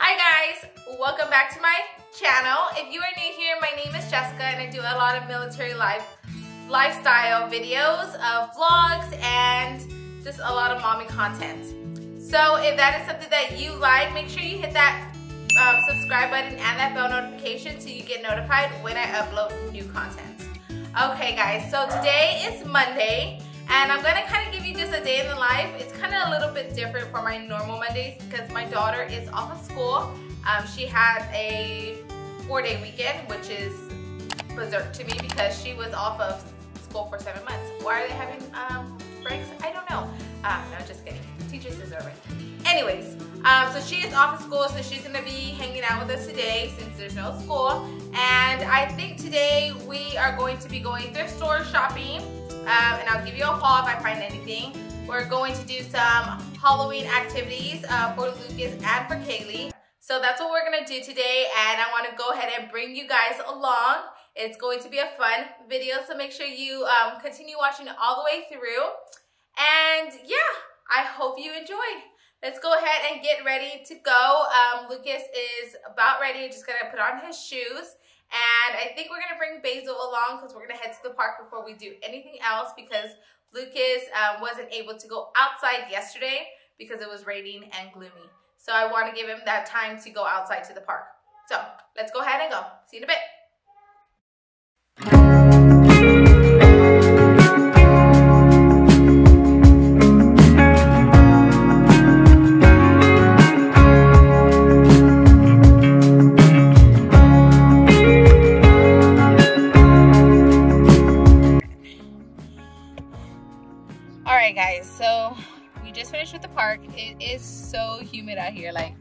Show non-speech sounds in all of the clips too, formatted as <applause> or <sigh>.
Hi guys, welcome back to my channel. If you are new here, my name is Jessica and I do a lot of military life lifestyle videos, of vlogs, and just a lot of mommy content. So if that is something that you like, make sure you hit that um, subscribe button and that bell notification so you get notified when I upload new content. Okay guys, so today is Monday and I'm gonna kind of give you just a day in the life. It's kind of a little bit different from my normal Mondays because my daughter is off of school. Um, she had a four day weekend, which is berserk to me because she was off of school for seven months. Why are they having um, breaks? I don't know. Um, no, just kidding. Teachers deserve it. Anyways, um, so she is off of school, so she's gonna be hanging out with us today since there's no school. And I think today we are going to be going thrift store shopping. Um, and I'll give you a haul if I find anything. We're going to do some Halloween activities uh, for Lucas and for Kaylee. So that's what we're gonna do today and I wanna go ahead and bring you guys along. It's going to be a fun video, so make sure you um, continue watching all the way through. And yeah, I hope you enjoy. Let's go ahead and get ready to go. Um, Lucas is about ready, just gonna put on his shoes. And I think we're gonna bring Basil along because we're gonna head to the park before we do anything else because Lucas uh, wasn't able to go outside yesterday because it was raining and gloomy. So I wanna give him that time to go outside to the park. So let's go ahead and go. See you in a bit. Here. Like,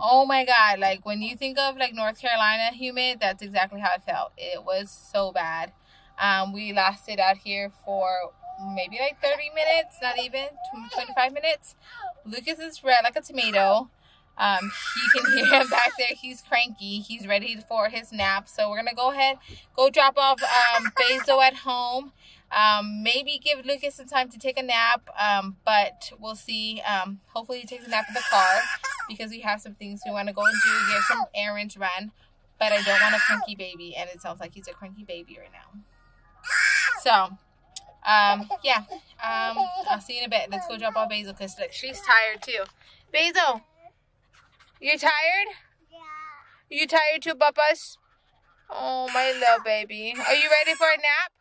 oh my God. Like when you think of like North Carolina humid, that's exactly how it felt. It was so bad. Um, we lasted out here for maybe like 30 minutes, not even 25 minutes. Lucas is red like a tomato. Um, you can <laughs> hear him back there. He's cranky. He's ready for his nap. So we're to go ahead, go drop off um, Basil at home. Um, maybe give Lucas some time to take a nap, um, but we'll see. Um, hopefully he takes a nap in the car because we have some things we want to go and do, get some errands run. But I don't want a cranky baby, and it sounds like he's a cranky baby right now. So, um, yeah, um, I'll see you in a bit. Let's go drop off Basil because look, she's tired too. Basil, you tired? Yeah. You tired too, Papas? Oh, my little baby. Are you ready for a nap?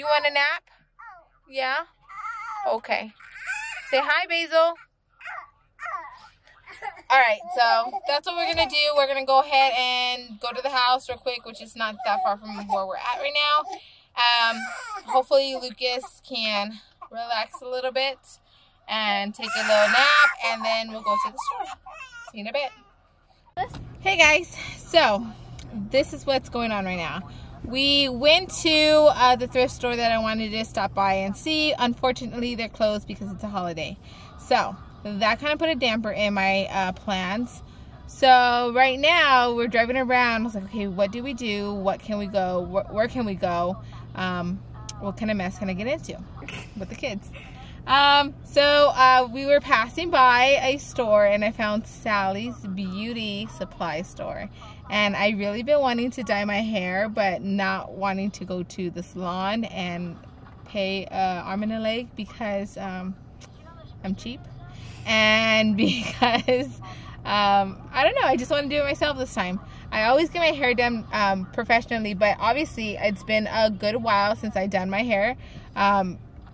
You want a nap? Yeah? Okay. Say hi, Basil. All right, so that's what we're going to do. We're going to go ahead and go to the house real quick, which is not that far from where we're at right now. Um, hopefully Lucas can relax a little bit and take a little nap, and then we'll go to the store. See you in a bit. Hey guys, so this is what's going on right now. We went to uh, the thrift store that I wanted to stop by and see. Unfortunately, they're closed because it's a holiday. So that kind of put a damper in my uh, plans. So right now we're driving around. I was like, okay, what do we do? What can we go? Where, where can we go? Um, what kind of mess can I get into with the kids? Um, so uh, we were passing by a store and I found Sally's Beauty Supply Store. And I really been wanting to dye my hair, but not wanting to go to the salon and pay uh, arm and a leg because um, I'm cheap. And <laughs> because, um, I don't know, I just want to do it myself this time. I always get my hair done um, professionally, but obviously it's been a good while since I done my hair.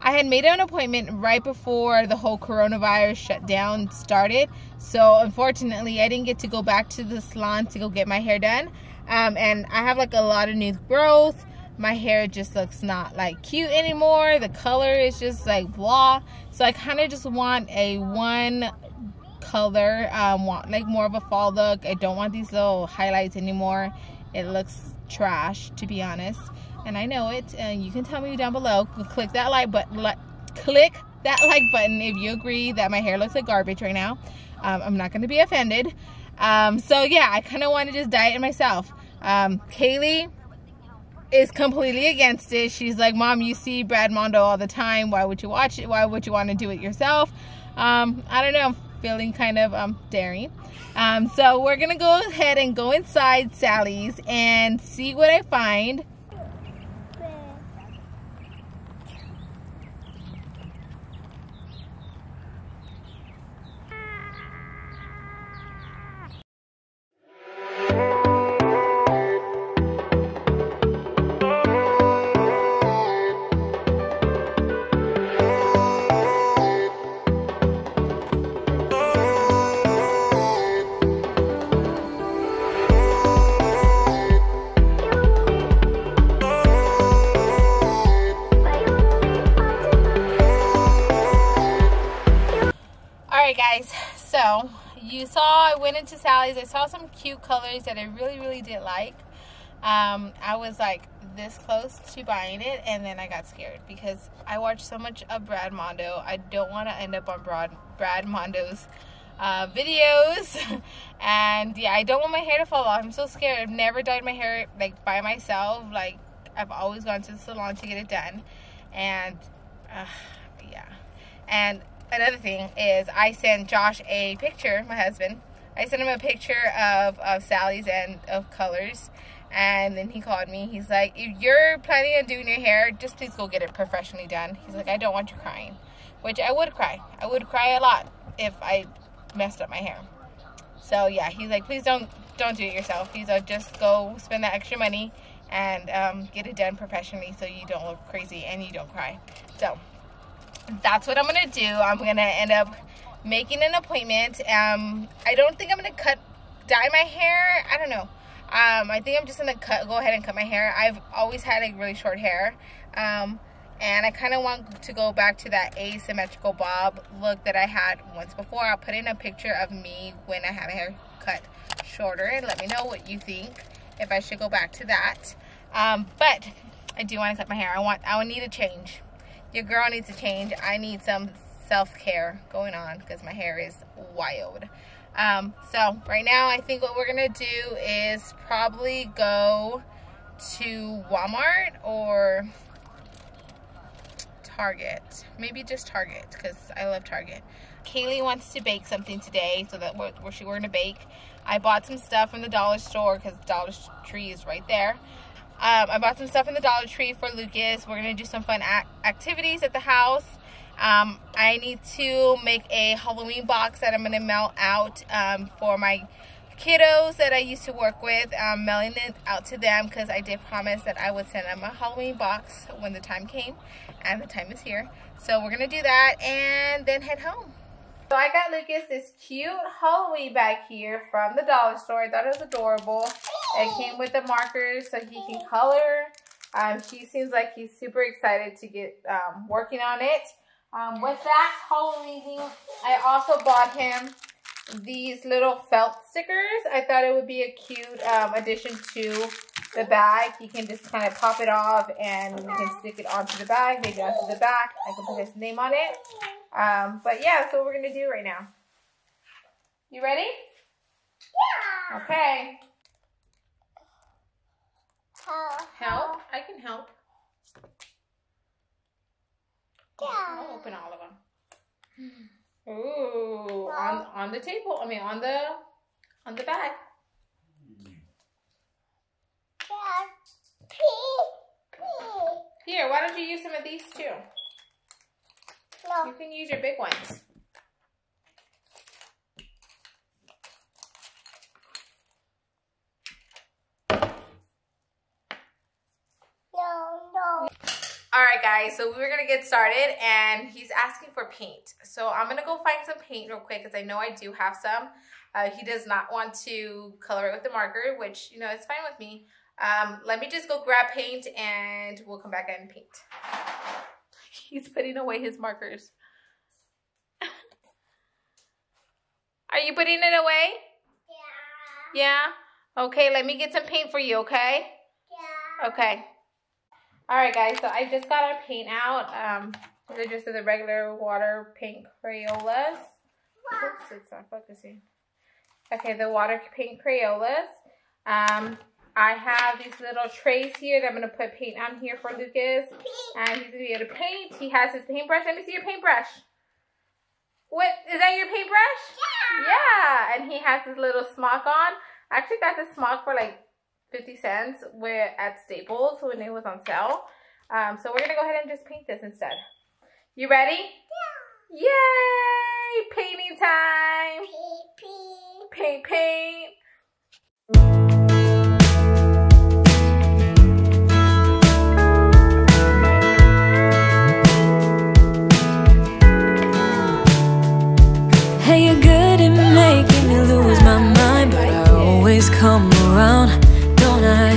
I had made an appointment right before the whole coronavirus shutdown started. So unfortunately, I didn't get to go back to the salon to go get my hair done. Um, and I have like a lot of new growth. My hair just looks not like cute anymore. The color is just like blah. So I kind of just want a one color, um, want like more of a fall look. I don't want these little highlights anymore. It looks trash to be honest and I know it. And you can tell me down below. Click that like button. Click that like button if you agree that my hair looks like garbage right now. Um, I'm not going to be offended. Um, so yeah, I kind of want to just dye it myself. Um, Kaylee is completely against it. She's like, Mom, you see Brad Mondo all the time. Why would you watch it? Why would you want to do it yourself? Um, I don't know. I'm feeling kind of um, daring. Um, so we're gonna go ahead and go inside Sally's and see what I find. Went into Sally's. I saw some cute colors that I really, really did like. Um, I was like this close to buying it and then I got scared because I watched so much of Brad Mondo. I don't want to end up on Brad, Brad Mondo's uh, videos <laughs> and yeah I don't want my hair to fall off I'm so scared I've never dyed my hair like by myself like I've always gone to the salon to get it done and uh, yeah and another thing is I sent Josh a picture, my husband. I sent him a picture of, of Sally's and of colors. And then he called me. He's like, if you're planning on doing your hair, just please go get it professionally done. He's like, I don't want you crying. Which I would cry. I would cry a lot if I messed up my hair. So yeah, he's like, please don't don't do it yourself. He's like, just go spend that extra money and um, get it done professionally so you don't look crazy and you don't cry. So that's what I'm gonna do. I'm gonna end up making an appointment. Um, I don't think I'm gonna cut, dye my hair. I don't know. Um, I think I'm just gonna cut, go ahead and cut my hair. I've always had like really short hair. Um, and I kind of want to go back to that asymmetrical bob look that I had once before. I'll put in a picture of me when I have a hair cut shorter and let me know what you think if I should go back to that. Um, but I do want to cut my hair. I want, I need a change your girl needs a change. I need some self-care going on because my hair is wild. Um, so right now I think what we're gonna do is probably go to Walmart or Target. Maybe just Target because I love Target. Kaylee wants to bake something today so that we're, we're, we're gonna bake. I bought some stuff from the dollar store because Dollar Tree is right there. Um, I bought some stuff in the Dollar Tree for Lucas. We're going to do some fun activities at the house. Um, I need to make a Halloween box that I'm going to mail out um, for my kiddos that I used to work with. I'm mailing it out to them because I did promise that I would send them a Halloween box when the time came. And the time is here. So we're going to do that and then head home. So I got Lucas this cute Halloween bag here from the dollar store. I thought it was adorable. It came with the markers so he can color. Um, he seems like he's super excited to get um, working on it. Um, with that Halloween I also bought him these little felt stickers. I thought it would be a cute um, addition to the bag. You can just kind of pop it off and you can stick it onto the bag, maybe onto the back. I can put his name on it. Um, but yeah, that's what we're going to do right now. You ready? Yeah. Okay. Help. Help? I can help. Yeah. I'll open all of them. Mm-hmm. Ooh, on on the table. I mean, on the on the bag. Here, why don't you use some of these too? No. You can use your big ones. No, no. All right, guys, so we were gonna get started and he's asking for paint. So I'm gonna go find some paint real quick because I know I do have some. Uh, he does not want to color it with the marker, which, you know, it's fine with me. Um, let me just go grab paint and we'll come back and paint. He's putting away his markers. <laughs> Are you putting it away? Yeah. Yeah? Okay, let me get some paint for you, okay? Yeah. Okay. All right, guys, so I just got our paint out. Um, they're just the regular water paint Crayolas. Oops, it's not focusing. Okay, the water paint Crayolas. Um, I have these little trays here that I'm going to put paint on here for Lucas. And he's going to be able to paint. He has his paintbrush. Let me see your paintbrush. What is that your paintbrush? Yeah. Yeah, and he has his little smock on. I actually got this smock for like 50 cents where at Staples when it was on sale. Um, so we're gonna go ahead and just paint this instead. You ready? Yeah. Yay! Painting time! Pee pee. Paint, paint. Hey, you're good at making me lose my mind, but I always come around, not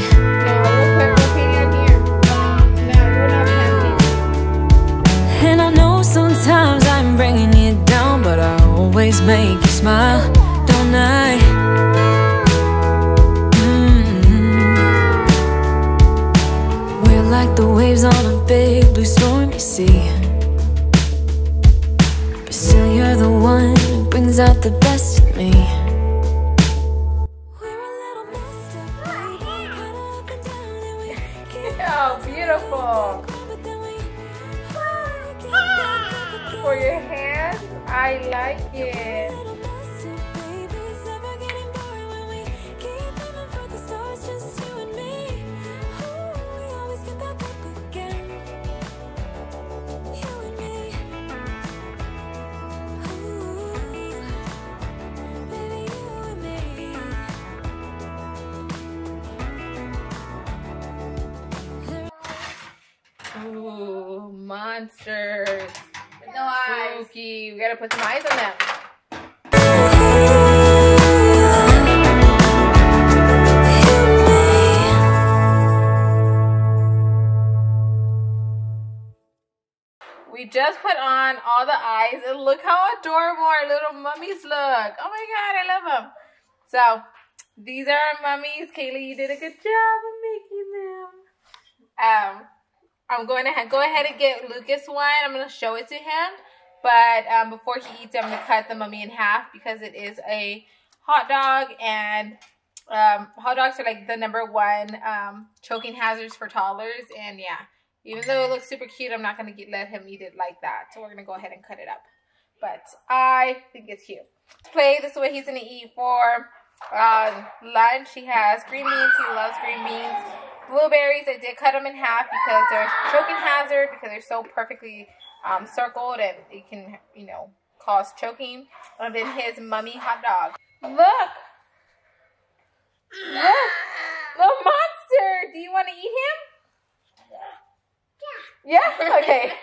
painting. And I know sometimes I'm bringing you down, but I always make you smile, don't I? Mm. We're like the waves on a big blue stormy sea. But still, you're the one who brings out the best in me. Again. Ah! For your hands, I like it. Monsters. No eyes. Spooky. We gotta put some eyes on them. We just put on all the eyes and look how adorable our little mummies look. Oh my god, I love them. So these are our mummies. Kaylee, you did a good job of making them. Um, I'm going to go ahead and get Lucas one. I'm going to show it to him. But um, before he eats it, I'm going to cut the mummy in half because it is a hot dog. And um, hot dogs are like the number one um, choking hazards for toddlers. And yeah, even though it looks super cute, I'm not going to let him eat it like that. So we're going to go ahead and cut it up. But I think it's cute. Play, this is what he's going to eat for uh, lunch. He has green beans. He loves green beans blueberries. I did cut them in half because they're choking hazard because they're so perfectly um, circled and it can, you know, cause choking. And then his mummy hot dog. Look! Look! Little monster! Do you want to eat him? Yeah? Okay. <laughs>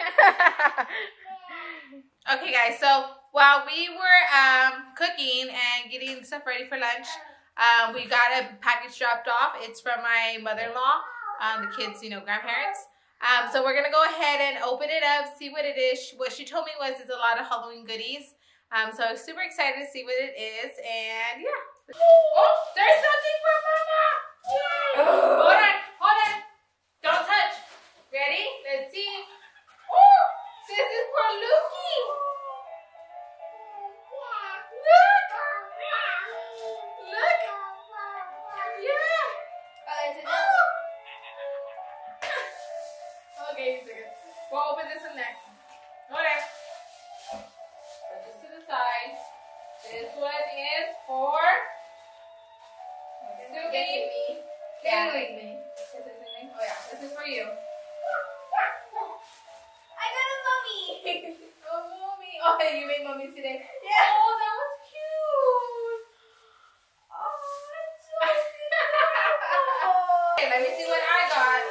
okay, guys. So while we were um, cooking and getting stuff ready for lunch, um, we got a package dropped off. It's from my mother-in-law, um, the kids, you know, grandparents. Um, so we're gonna go ahead and open it up, see what it is. What she told me was it's a lot of Halloween goodies. Um, so I'm super excited to see what it is, and yeah. Oh, there's something for Mama! Hold on, hold on. Don't touch. Ready? Let's see. Oh, this is for Lukey. Look! He's. We'll open this one next. Okay. Put this to the side. This one is for Suki. Yeah. Kaylee. Is this in me? Oh yeah, this is for you. <laughs> I got a mummy. Oh, mommy. Oh, you made mommy today. Yeah. Oh, that was cute. Oh, it's so <laughs> Okay, let me see what I got.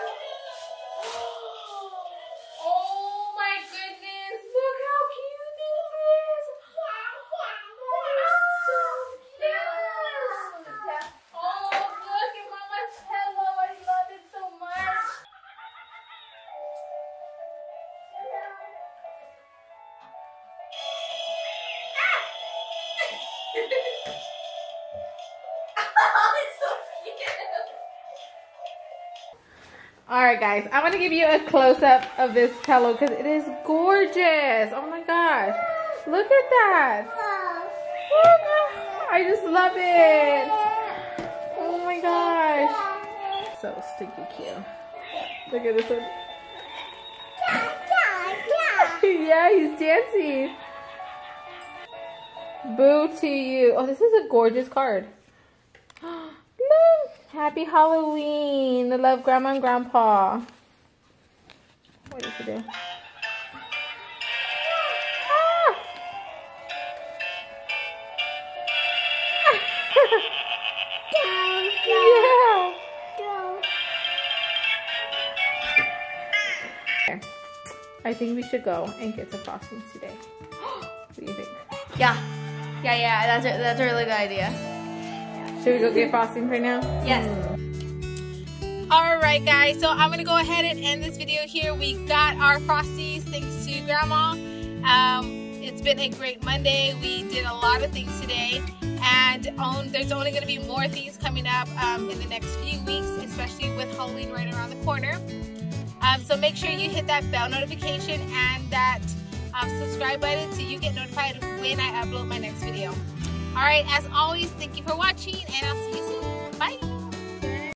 All right, guys, I want to give you a close up of this pillow because it is gorgeous. Oh my gosh, look at that. Oh, I just love it. Oh my gosh, so stinky cute. Look at this one. <laughs> yeah, he's dancing. Boo to you. Oh, this is a gorgeous card. Look. Happy Halloween. I love Grandma and Grandpa. What did you do? Ah! <laughs> yeah. Okay. I think we should go and get some frostings today. <gasps> what do you think? Yeah. Yeah, yeah, that's a, that's a really good idea. Should we go get frostings right now? Yes. All right, guys. So I'm gonna go ahead and end this video here. We got our frosties thanks to Grandma. Um, it's been a great Monday. We did a lot of things today, and on, there's only gonna be more things coming up um, in the next few weeks, especially with Halloween right around the corner. Um, so make sure you hit that bell notification and that um, subscribe button so you get notified when I upload my next video. All right, as always, thank you for watching, and I'll see you soon. Bye.